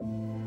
you